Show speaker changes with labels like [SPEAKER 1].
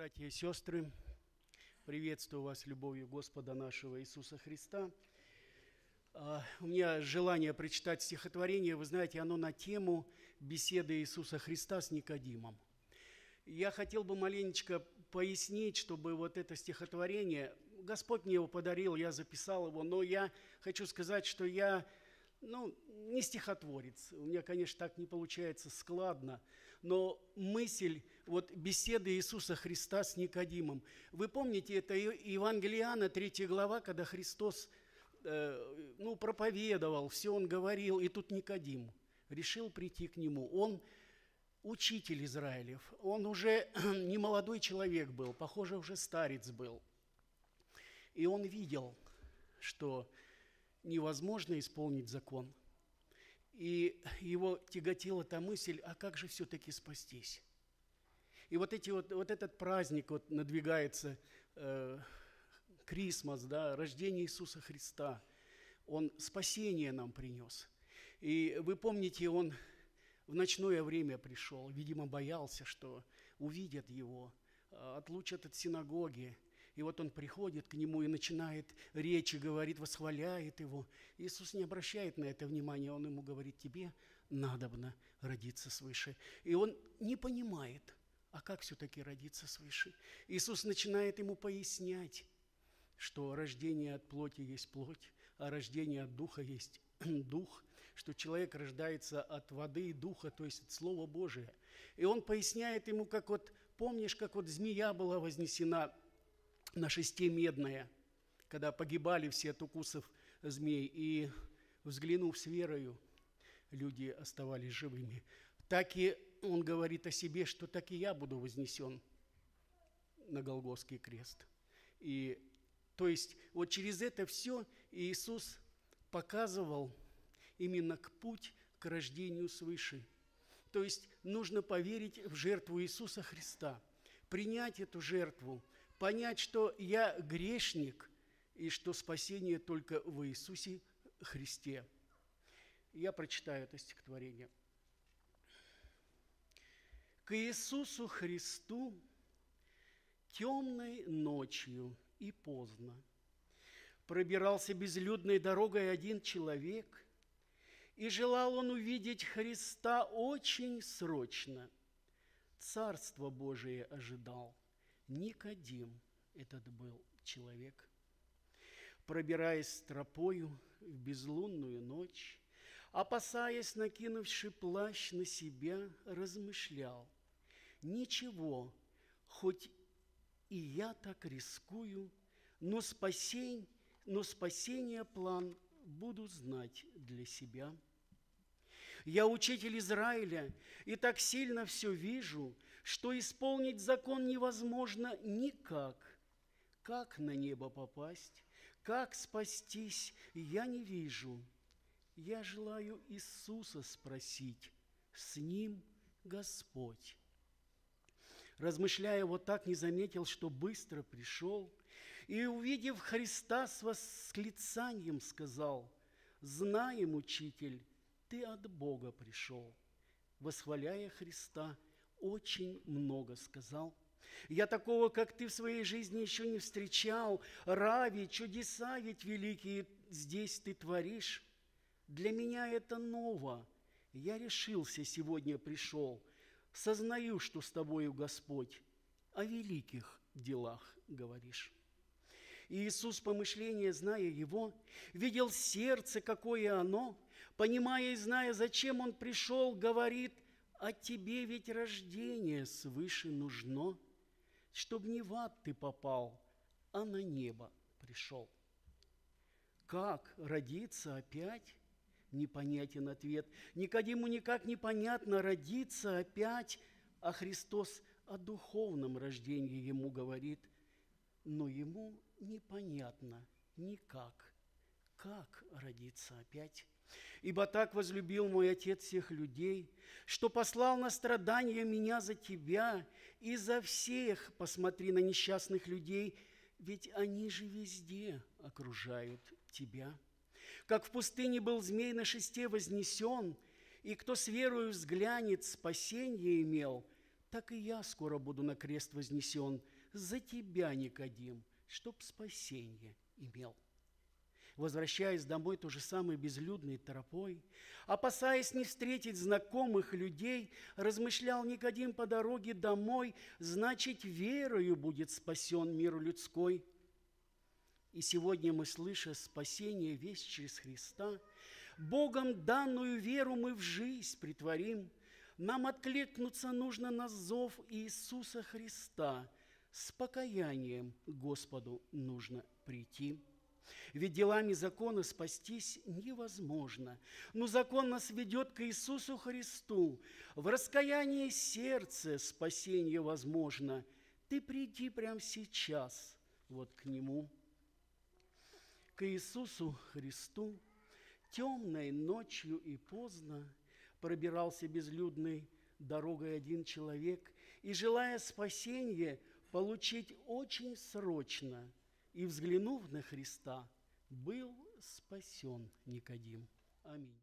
[SPEAKER 1] Братья и сестры, приветствую вас любовью Господа нашего Иисуса Христа. А, у меня желание прочитать стихотворение, вы знаете, оно на тему беседы Иисуса Христа с Никодимом. Я хотел бы маленечко пояснить, чтобы вот это стихотворение, Господь мне его подарил, я записал его, но я хочу сказать, что я ну, не стихотворец, у меня, конечно, так не получается складно, но мысль вот беседы Иисуса Христа с Никодимом. Вы помните, это Евангелиана, 3 глава, когда Христос э, ну, проповедовал, все он говорил, и тут Никодим решил прийти к нему. Он учитель Израилев, он уже не молодой человек был, похоже, уже старец был. И он видел, что невозможно исполнить закон. И его тяготила та мысль, а как же все-таки спастись? И вот, эти вот, вот этот праздник вот надвигается, э, Крисмас, да, рождение Иисуса Христа, Он спасение нам принес. И вы помните, Он в ночное время пришел, видимо, боялся, что увидят Его, э, отлучат от синагоги, и вот он приходит к нему и начинает речи, говорит, восхваляет его. Иисус не обращает на это внимания, он ему говорит, тебе надобно родиться свыше. И он не понимает, а как все-таки родиться свыше. Иисус начинает ему пояснять, что рождение от плоти есть плоть, а рождение от духа есть дух, что человек рождается от воды и духа, то есть от Слова Божия. И он поясняет ему, как вот, помнишь, как вот змея была вознесена на шесте медная, когда погибали все от укусов змей, и, взглянув с верою, люди оставались живыми. Так и он говорит о себе, что так и я буду вознесен на Голгофский крест. И, то есть вот через это все Иисус показывал именно к путь к рождению свыше. То есть нужно поверить в жертву Иисуса Христа, принять эту жертву, понять, что я грешник и что спасение только в Иисусе Христе. Я прочитаю это стихотворение. К Иисусу Христу темной ночью и поздно пробирался безлюдной дорогой один человек, и желал он увидеть Христа очень срочно. Царство Божие ожидал. Никодим этот был человек. Пробираясь тропою в безлунную ночь, опасаясь, накинувши плащ на себя, размышлял. Ничего, хоть и я так рискую, но спасень, но спасение план буду знать для себя – я учитель Израиля, и так сильно все вижу, что исполнить закон невозможно никак. Как на небо попасть, как спастись, я не вижу. Я желаю Иисуса спросить, с Ним Господь. Размышляя вот так, не заметил, что быстро пришел, и, увидев Христа, с восклицанием сказал, «Знаем, Учитель, ты от Бога пришел. Восхваляя Христа, очень много сказал. Я такого, как ты в своей жизни еще не встречал. Рави, чудеса ведь великие здесь ты творишь. Для меня это ново. Я решился, сегодня пришел. Сознаю, что с тобою, Господь, о великих делах говоришь. И Иисус, помышление, зная его, видел сердце, какое оно, понимая и зная, зачем он пришел, говорит, «А тебе ведь рождение свыше нужно, чтобы не в ад ты попал, а на небо пришел». Как родиться опять? Непонятен ответ. Никодиму никак непонятно родиться опять, а Христос о духовном рождении ему говорит, но ему непонятно никак, как родиться опять. Ибо так возлюбил мой Отец всех людей, что послал на страдания меня за тебя и за всех, посмотри на несчастных людей, ведь они же везде окружают тебя. Как в пустыне был змей на шесте вознесен, и кто с верою взглянет, спасение имел, так и я скоро буду на крест вознесен за тебя, Никодим, чтоб спасение имел. Возвращаясь домой, то же самое безлюдной тропой, опасаясь не встретить знакомых людей, размышлял Никодим по дороге домой, значит, верою будет спасен мир людской. И сегодня мы, слыша спасение весь через Христа, Богом данную веру мы в жизнь притворим. Нам откликнуться нужно на зов Иисуса Христа. С покаянием Господу нужно прийти. Ведь делами закона спастись невозможно. Но закон нас ведет к Иисусу Христу. В раскаянии сердца спасение возможно. Ты приди прямо сейчас вот к Нему. К Иисусу Христу темной ночью и поздно пробирался безлюдной дорогой один человек и, желая спасения, получить очень срочно – и, взглянув на Христа, был спасен Никодим. Аминь.